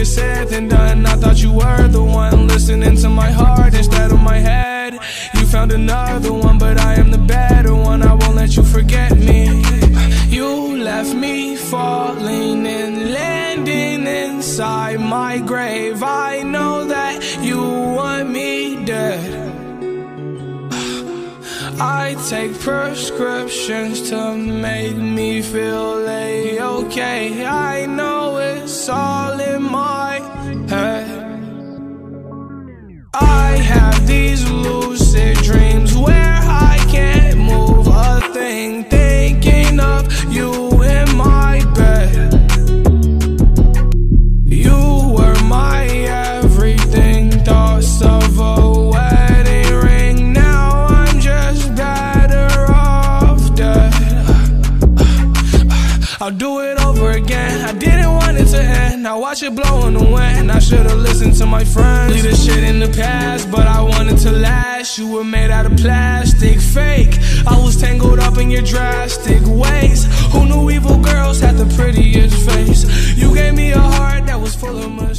Easier said than done. I thought you were the one listening to my heart instead of my head. You found another one, but I am the better one. I won't let you forget me. You left me falling and landing inside my grave. I know that you want me dead. I take prescriptions to make me feel a-okay I know it's all I'll do it over again. I didn't want it to end. I watch it blow in the wind. I should've listened to my friends. Leave this shit in the past, but I wanted to last. You were made out of plastic, fake. I was tangled up in your drastic ways. Who knew evil girls had the prettiest face? You gave me a heart that was full of.